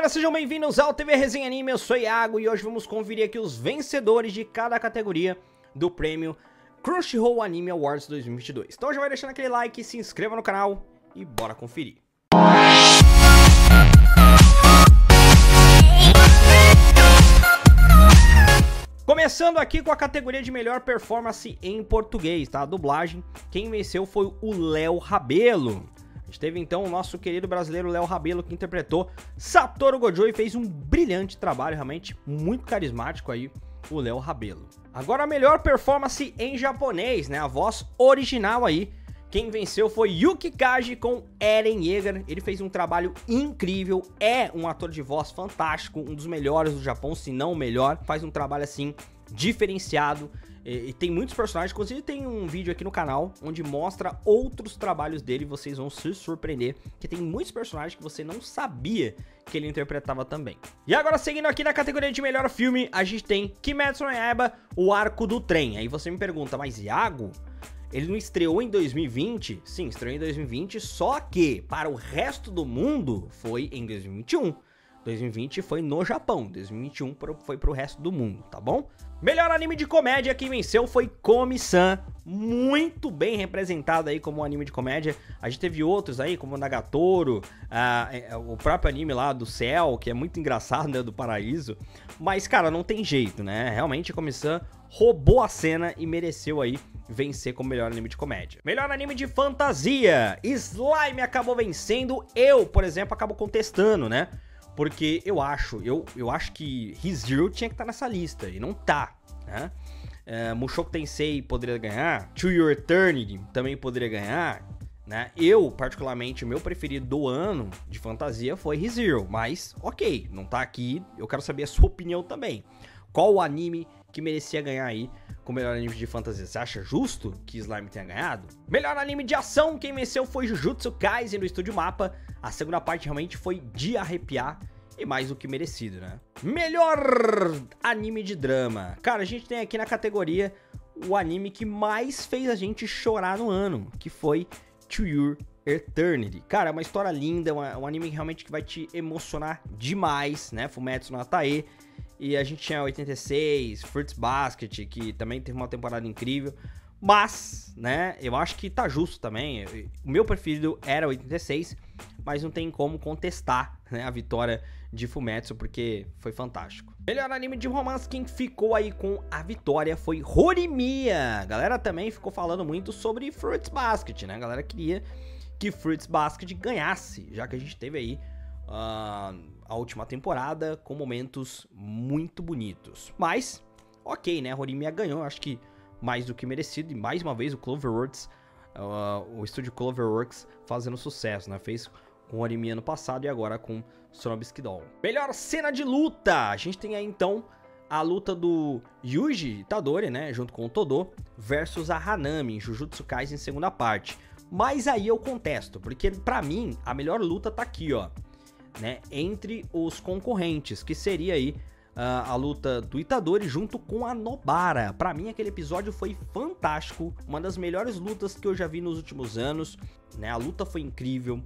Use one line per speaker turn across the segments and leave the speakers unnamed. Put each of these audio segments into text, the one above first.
galera, sejam bem-vindos ao TV Resenha Anime, eu sou Iago e hoje vamos conferir aqui os vencedores de cada categoria do prêmio Crunchyroll Anime Awards 2022. Então já vai deixando aquele like, se inscreva no canal e bora conferir. Começando aqui com a categoria de melhor performance em português, tá? A dublagem. Quem venceu foi o Léo Rabelo. A gente teve então o nosso querido brasileiro Léo Rabelo que interpretou Satoru Gojo e fez um brilhante trabalho, realmente muito carismático aí, o Léo Rabelo. Agora a melhor performance em japonês, né? A voz original aí. Quem venceu foi Yuki Kaji com Eren Yeager. Ele fez um trabalho incrível, é um ator de voz fantástico, um dos melhores do Japão, se não o melhor. Faz um trabalho assim diferenciado. E, e, tem muitos personagens, inclusive tem um vídeo aqui no canal onde mostra outros trabalhos dele, vocês vão se surpreender, que tem muitos personagens que você não sabia que ele interpretava também. E agora seguindo aqui na categoria de melhor filme, a gente tem Kimetsu no Yaiba, o Arco do Trem. Aí você me pergunta, mas Iago, ele não estreou em 2020? Sim, estreou em 2020, só que para o resto do mundo foi em 2021. 2020 foi no Japão, 2021 foi pro resto do mundo, tá bom? Melhor anime de comédia quem venceu foi Komi-san, muito bem representado aí como um anime de comédia. A gente teve outros aí, como Nagatoro, uh, o próprio anime lá do céu, que é muito engraçado, né, do paraíso. Mas, cara, não tem jeito, né? Realmente, Komi-san roubou a cena e mereceu aí vencer como melhor anime de comédia. Melhor anime de fantasia, Slime acabou vencendo, eu, por exemplo, acabo contestando, né? Porque eu acho, eu, eu acho que ReZero tinha que estar tá nessa lista e não tá, né? É, Mushoku Tensei poderia ganhar, To Your Eternity também poderia ganhar, né? Eu, particularmente, o meu preferido do ano de fantasia foi ReZero, mas ok, não tá aqui, eu quero saber a sua opinião também. Qual o anime que merecia ganhar aí com o melhor anime de fantasia? Você acha justo que Slime tenha ganhado? Melhor anime de ação, quem venceu foi Jujutsu Kaisen do Estúdio Mapa. A segunda parte realmente foi de arrepiar e mais do que merecido, né? Melhor anime de drama. Cara, a gente tem aqui na categoria o anime que mais fez a gente chorar no ano, que foi To Your Eternity. Cara, é uma história linda, um anime realmente que vai te emocionar demais, né? Fumetsu no Atae. E a gente tinha 86, Fruits Basket, que também teve uma temporada incrível. Mas, né, eu acho que tá justo também. O meu preferido era 86, mas não tem como contestar né, a vitória de Fumetsu, porque foi fantástico. Melhor anime de romance, quem ficou aí com a vitória foi Horimiya. A galera também ficou falando muito sobre Fruits Basket, né? A galera queria que Fruits Basket ganhasse, já que a gente teve aí uh, a última temporada com momentos muito bonitos. Mas, ok, né? Horimiya ganhou, acho que mais do que merecido. E mais uma vez o Cloverworks, uh, o estúdio Cloverworks fazendo sucesso, né? Fez com Horimiya no passado e agora com Sonobisky Doll. Melhor cena de luta! A gente tem aí então a luta do Yuji Itadori, né, junto com o Todo, versus a Hanami em Jujutsu Kaisen em segunda parte. Mas aí eu contesto, porque para mim a melhor luta tá aqui, ó né, entre os concorrentes, que seria aí uh, a luta do Itadori junto com a Nobara. Para mim aquele episódio foi fantástico, uma das melhores lutas que eu já vi nos últimos anos, né? A luta foi incrível,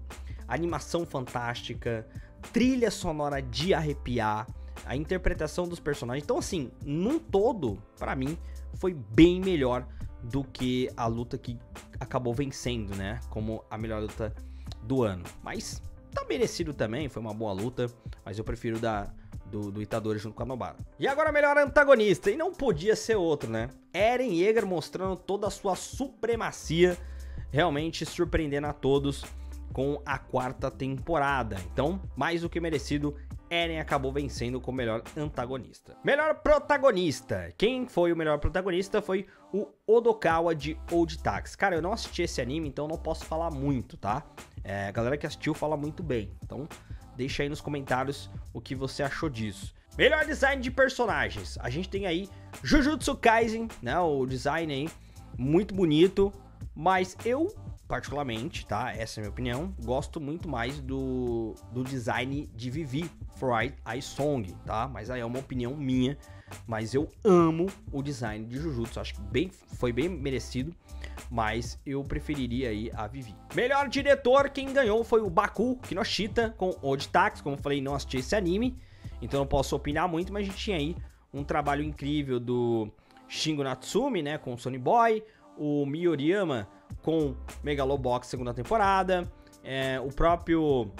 animação fantástica, trilha sonora de arrepiar, a interpretação dos personagens. Então assim, num todo, para mim foi bem melhor do que a luta que acabou vencendo, né? Como a melhor luta do ano. Mas tá merecido também, foi uma boa luta, mas eu prefiro da do, do Itadori junto com a Nobara. E agora melhor antagonista, e não podia ser outro, né? Eren Yeager mostrando toda a sua supremacia, realmente surpreendendo a todos com a quarta temporada. Então, mais do que merecido, Eren acabou vencendo como melhor antagonista. Melhor protagonista. Quem foi o melhor protagonista foi o Odokawa de Old Tax. Cara, eu não assisti esse anime, então não posso falar muito, tá? É, a galera que assistiu fala muito bem. Então, deixa aí nos comentários o que você achou disso. Melhor design de personagens. A gente tem aí Jujutsu Kaisen, né? O design aí muito bonito, mas eu particularmente, tá? Essa é a minha opinião. Gosto muito mais do, do design de Vivi for I Song, tá? Mas aí é uma opinião minha. Mas eu amo o design de Jujutsu. Acho que bem, foi bem merecido. Mas eu preferiria aí a Vivi. Melhor diretor, quem ganhou foi o Baku Kinoshita com Oditax. Como eu falei, não assisti esse anime. Então não posso opinar muito, mas a gente tinha aí um trabalho incrível do Shingo Natsumi, né? Com Sony Boy. O Miyoriyama com Megalobox segunda temporada, é, o próprio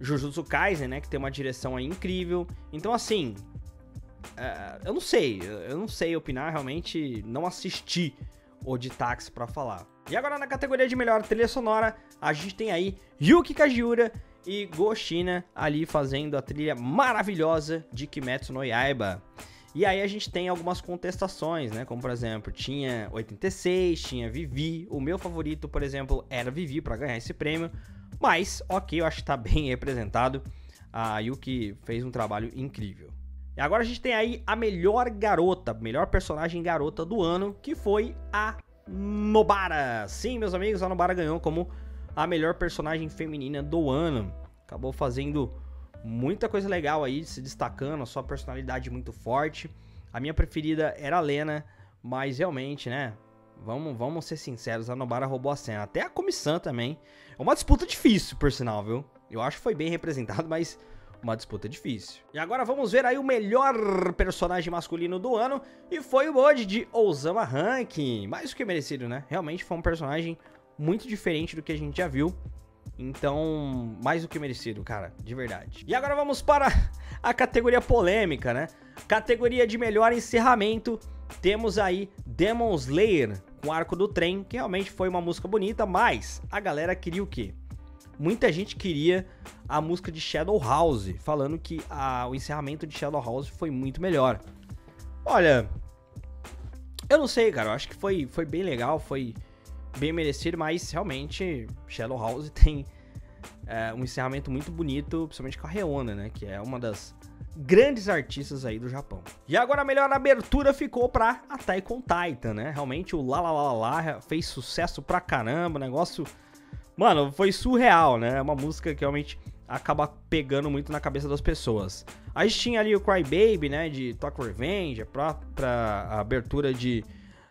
Jujutsu Kaisen, né, que tem uma direção aí incrível. Então, assim, é, eu não sei, eu não sei opinar, realmente não assisti o de táxi para falar. E agora na categoria de melhor trilha sonora, a gente tem aí Yuki Kajiura e Goshina ali fazendo a trilha maravilhosa de Kimetsu no Yaiba. E aí a gente tem algumas contestações, né? Como por exemplo, tinha 86, tinha Vivi. O meu favorito, por exemplo, era Vivi para ganhar esse prêmio. Mas, ok, eu acho que tá bem representado. A Yuki fez um trabalho incrível. E agora a gente tem aí a melhor garota, melhor personagem garota do ano, que foi a Nobara. Sim, meus amigos, a Nobara ganhou como a melhor personagem feminina do ano. Acabou fazendo muita coisa legal aí, se destacando, a sua personalidade muito forte. A minha preferida era a Lena, mas realmente, né? Vamos, vamos ser sinceros, a Nobara roubou a cena. Até a comissão também. É uma disputa difícil, por sinal, viu? Eu acho que foi bem representado, mas uma disputa difícil. E agora vamos ver aí o melhor personagem masculino do ano, e foi o Bode de Osama Ranking. Mais do que merecido, né? Realmente foi um personagem muito diferente do que a gente já viu. Então, mais do que merecido, cara, de verdade. E agora vamos para a categoria polêmica, né? Categoria de melhor encerramento. Temos aí Demon Slayer com Arco do Trem, que realmente foi uma música bonita, mas a galera queria o quê? Muita gente queria a música de Shadow House, falando que a, o encerramento de Shadow House foi muito melhor. Olha, eu não sei, cara, eu acho que foi, foi bem legal, foi bem merecido, mas realmente Shadow House tem é, um encerramento muito bonito, principalmente com a Reona, né? Que é uma das grandes artistas aí do Japão. E agora a melhor abertura ficou pra Attack on Titan, né? Realmente o La La La La fez sucesso pra caramba, o negócio... Mano, foi surreal, né? É uma música que realmente acaba pegando muito na cabeça das pessoas. A gente tinha ali o Cry Baby, né? De Talk Revenge, a própria abertura de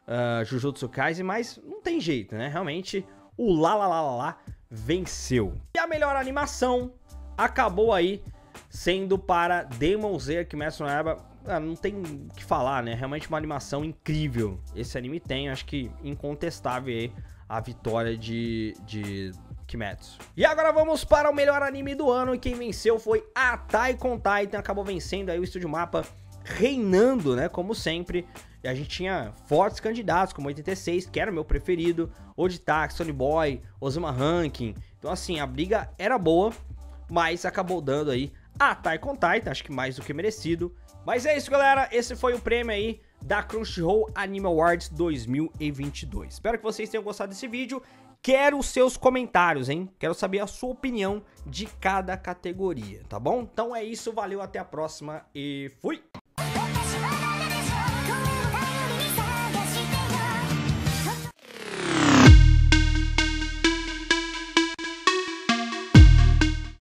uh, Jujutsu Kaisen, mas não tem jeito, né? Realmente o La La La La La venceu. E a melhor animação acabou aí sendo para Demon Slayer Kimetsu no Yaiba. Ah, não tem o que falar, né? Realmente uma animação incrível. Esse anime tem, acho que incontestável aí a vitória de, de Kimetsu. E agora vamos para o melhor anime do ano e quem venceu foi Attack on Titan, acabou vencendo aí o Estúdio Mapa, reinando, né, como sempre. E a gente tinha fortes candidatos, como 86, que era o meu preferido, Oditax, Sony Boy, Osama Ranking. Então, assim, a briga era boa, mas acabou dando aí a Taikon Titan, acho que mais do que merecido. Mas é isso, galera. Esse foi o prêmio aí da Crunchyroll Anime Awards 2022. Espero que vocês tenham gostado desse vídeo. Quero os seus comentários, hein? Quero saber a sua opinião de cada categoria, tá bom? Então é isso, valeu, até a próxima e fui!